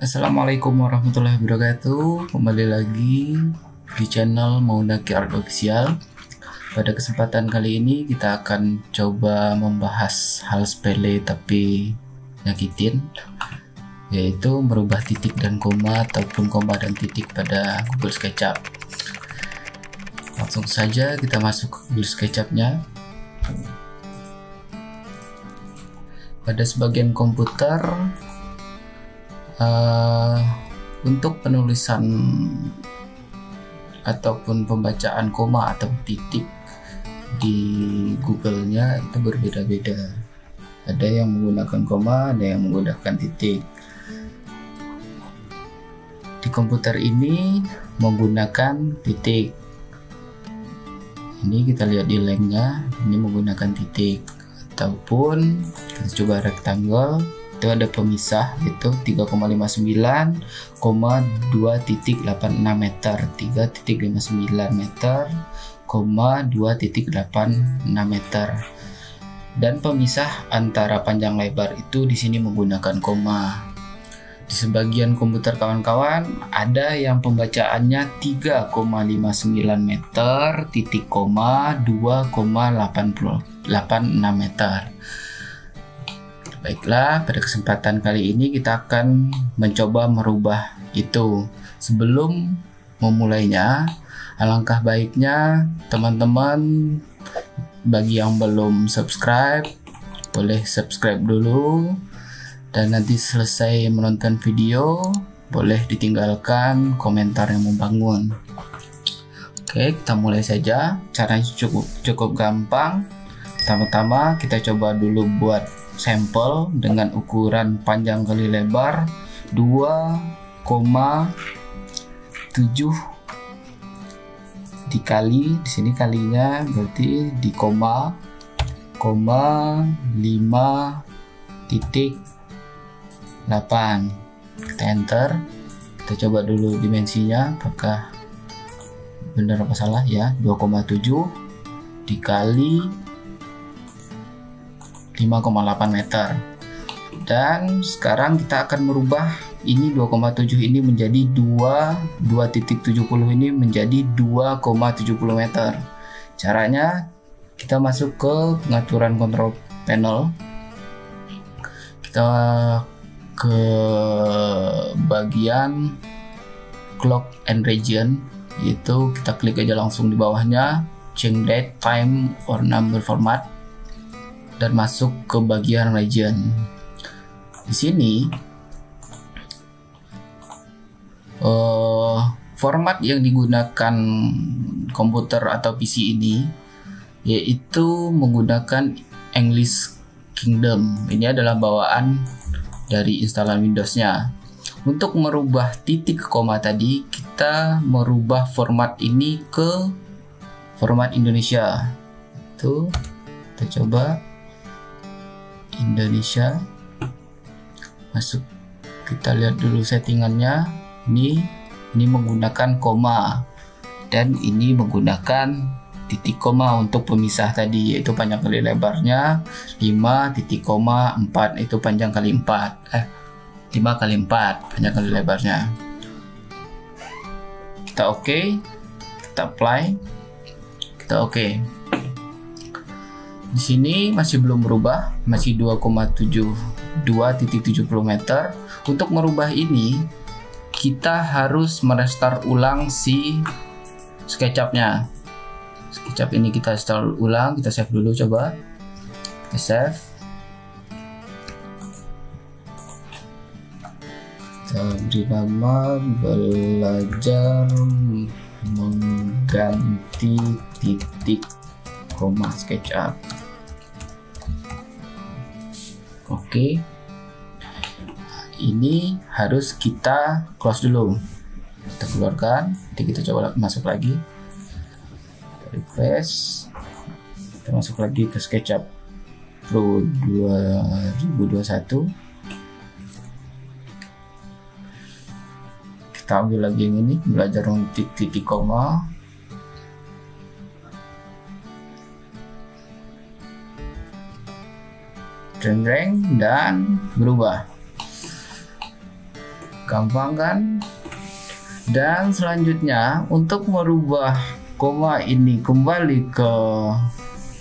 Assalamualaikum warahmatullahi wabarakatuh. Kembali lagi di channel Maunaki Art Official. Pada kesempatan kali ini kita akan coba membahas hal sepele tapi nyakitin Yaitu merubah titik dan koma ataupun koma dan titik pada Google SketchUp. Langsung saja kita masuk ke Google SketchUp-nya. Pada sebagian komputer uh, untuk penulisan ataupun pembacaan koma atau titik di Google-nya itu berbeda-beda. Ada yang menggunakan koma, ada yang menggunakan titik. Di komputer ini menggunakan titik. Ini kita lihat di lanknya, ini menggunakan titik ataupun kita coba rektangle itu ada pemisah itu 3,59,2.86 meter. 3.59 meter, 2.86 meter. Dan pemisah antara panjang lebar itu di sini menggunakan koma. Di sebagian komputer kawan-kawan ada yang pembacaannya 3,59 meter titik koma 2,86 meter Baiklah, pada kesempatan kali ini kita akan mencoba merubah itu. Sebelum memulainya, alangkah baiknya teman-teman bagi yang belum subscribe, boleh subscribe dulu dan nanti selesai menonton video, boleh ditinggalkan komentar yang membangun. Oke, kita mulai saja. Caranya cukup cukup gampang. Pertama-tama kita coba dulu buat sampel dengan ukuran panjang kali lebar 2,7 dikali di sini kalinya berarti di koma koma 5 titik 8 kita enter kita coba dulu dimensinya apakah benar apa salah ya? 2,7 dikali 5,8 meter. Dan sekarang kita akan merubah ini 2,7 ini menjadi 2 2.70 ini menjadi 2,70 meter. Caranya kita masuk ke pengaturan control panel. Kita ke bagian clock and region itu kita klik aja langsung di bawahnya change date time or number format dan masuk ke bagian region. Di sini uh, format yang digunakan komputer atau PC ini yaitu menggunakan English Kingdom. Ini adalah bawaan dari instalan Windows-nya. Untuk merubah titik koma tadi, kita merubah format ini ke format Indonesia. Tuh, kita coba Indonesia. Masuk kita lihat dulu settingannya. Ini ini menggunakan koma. Dan ini menggunakan titik koma untuk pemisah tadi yaitu panjang kali lebarnya 5 titik koma 4 itu panjang kali 4 eh 5 kali 4 panjang kali lebarnya. Kita oke okay. kita apply. Kita oke. okay. Di sini masih belum berubah, masih 2,72 titik 70 meter. Untuk merubah ini, kita harus merestart ulang si SketchUp-nya. SketchUp ini kita install ulang, kita save dulu coba. Kita save. Kita beri nama belajar mengganti titik koma SketchUp. Oke. Ini harus kita close dulu. Kita keluarkan, nanti kita coba masuk lagi. refresh. Kita masuk lagi ke SketchUp Pro 2021. Kita ambil lagi yang ini, belajar titik titik koma. Jreng dan berubah. Gampang kan? Dan selanjutnya untuk merubah koma ini kembali ke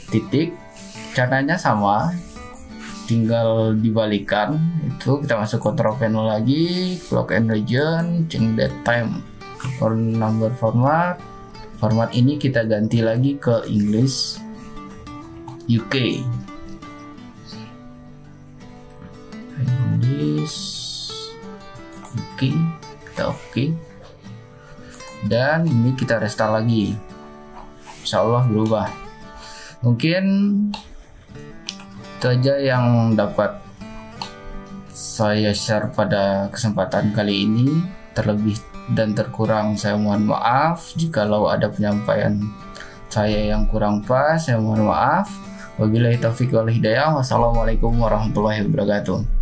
titik caranya sama. Tinggal dibalikan. Itu kita masuk control panel lagi clock and region change that time for number format. Format ini kita ganti lagi ke English UK English UK kita oke okay. dan ini kita restart lagi. Insya Allah berubah. Mungkin itu aja yang dapat saya share pada kesempatan kali ini. Terlebih dan terkurang saya mohon maaf. Jikalau ada penyampaian saya yang kurang pas saya mohon maaf. Wabillahi taufiq wal hidayah. Wassalamualaikum warahmatullahi wabarakatuh